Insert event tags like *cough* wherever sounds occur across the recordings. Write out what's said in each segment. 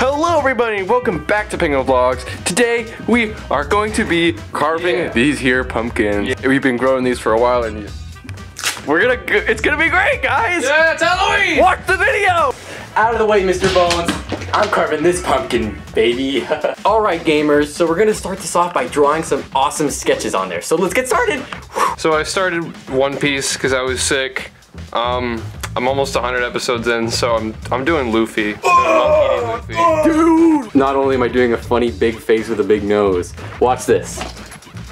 Hello everybody, welcome back to Penguin Vlogs. Today we are going to be carving Yeah. these here pumpkins. We've been growing these for a while and we're gonna, it's gonna be great guys! Yeah, it's Halloween! Watch the video! Out of the way, Mr. Bones. I'm carving this pumpkin, baby. *laughs* All right, gamers. So we're gonna start this off by drawing some awesome sketches on there. So let's get started. So I started One Piece because I was sick. Um, I'm almost 100 episodes in, so I'm I'm doing Luffy. I'm eating Luffy. Dude! Not only am I doing a funny big face with a big nose, watch this.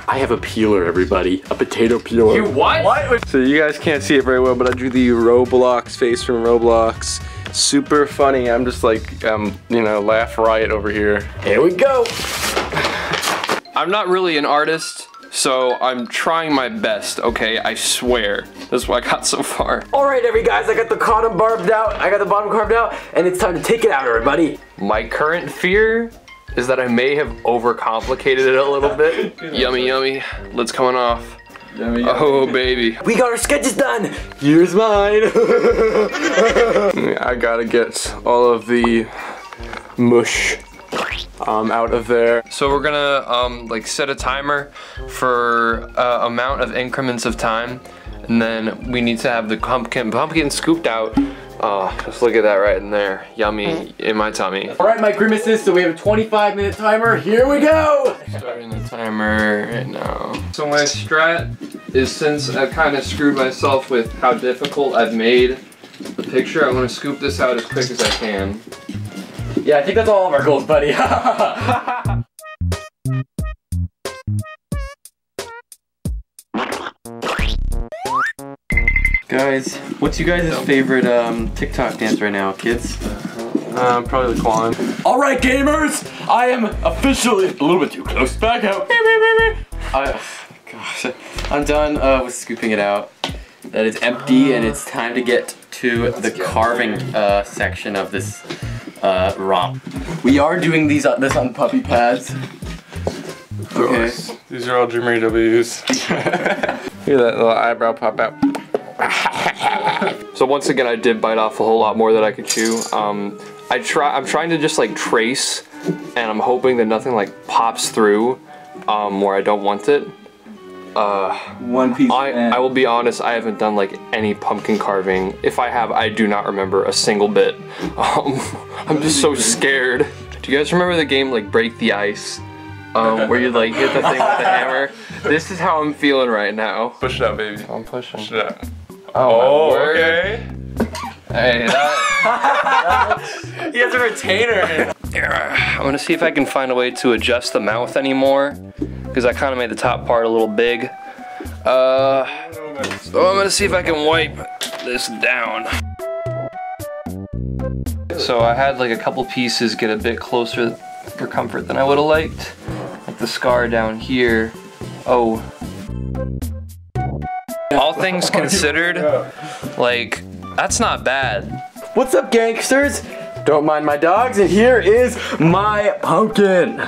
I have a peeler, everybody. A potato peeler. what? So you guys can't see it very well, but I drew the Roblox face from Roblox. Super funny. I'm just like, um, you know, laugh riot over here. Here we go. I'm not really an artist, so I'm trying my best, okay? I swear. That's what I got so far. All right, every guys, I got the bottom barbed out. I got the bottom carved out, and it's time to take it out, everybody. My current fear is that I may have overcomplicated it a little bit. *laughs* yummy, yummy. Let's coming off. Oh, baby. We got our sketches done. Here's mine. *laughs* I gotta get all of the mush um, out of there. So we're gonna um, like set a timer for uh, amount of increments of time, and then we need to have the pumpkin pumpkin scooped out. Oh, just look at that right in there, yummy in my tummy. All right, my grimaces. So we have a 25 minute timer. Here we go. Starting the timer right now. So my strat is since I've kind of screwed myself with how difficult I've made the picture, I want to scoop this out as quick as I can. Yeah, I think that's all of our goals, buddy. *laughs* guys, what's you guys' favorite um, TikTok dance right now, kids? Um, probably the Quan. All right, gamers, I am officially a little bit too close. Back out. I, gosh, I'm done uh, with scooping it out. That is empty, and it's time to get to the carving uh, section of this uh, romp. We are doing these uh, this on puppy pads. Okay. These are all Dreamery W's. *laughs* At that little eyebrow pop out. so once again, I did bite off a whole lot more than I could chew. Um, I try. I'm trying to just like trace, and I'm hoping that nothing like pops through um, where I don't want it. Uh, One piece. I, I will be honest, I haven't done like any pumpkin carving. If I have, I do not remember a single bit. *laughs* Um, I'm just so scared. Do you guys remember the game like Break the Ice? Um, where you like hit the thing with the hammer? *laughs* This is how I'm feeling right now. Push it out, baby. I'm pushing. Push it out. Oh, my word. okay. Hey, that, *laughs* He has a retainer. I'm gonna see if I can find a way to adjust the mouth anymore. Because I kind of made the top part a little big. Uh, so I'm gonna see if I can wipe this down. So I had like a couple pieces get a bit closer for comfort than I would have liked. Like the scar down here. Oh. All things considered, like, that's not bad. What's up, gangsters? Don't mind my dogs, and here is my pumpkin.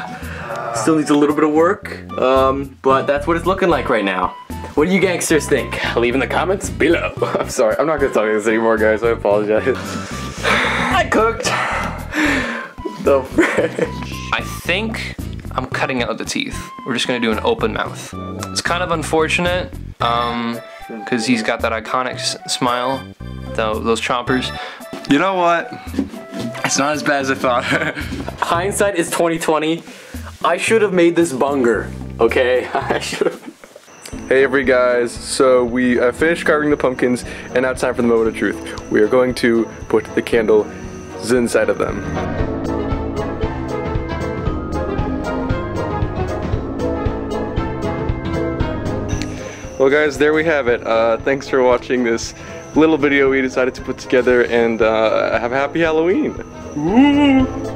Still needs a little bit of work, um, but that's what it's looking like right now. What do you gangsters think? Leave in the comments below. *laughs* I'm sorry, I'm not gonna talk to this anymore, guys. I apologize. I cooked. The frick? I think I'm cutting out the teeth. We're just gonna do an open mouth. It's kind of unfortunate, um, because he's got that iconic s- smile, tho- those chompers. You know what? It's not as bad as I thought. *laughs* Hindsight is 2020. I should have made this bunger. Okay, *laughs* I should have. Hey every guys, so we uh, finished carving the pumpkins, and now it's time for the moment of truth. We are going to put the candles inside of them. Well guys, there we have it. Uh, thanks for watching this little video we decided to put together, and uh, have a happy Halloween. Woo!